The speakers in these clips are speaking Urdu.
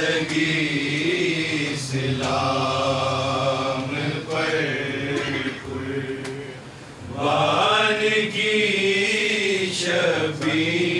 زندگی سلام پر قربان کی شبیر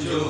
Angelo.